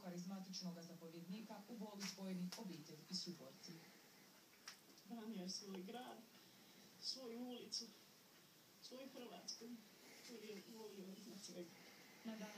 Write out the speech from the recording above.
karizmatičnog zapovjednika u boli spojeni obitelj i suborci. Branio svoj grad, svoju ulicu, svoju Hrvatsku, koju je volio iznad svega. Na današnji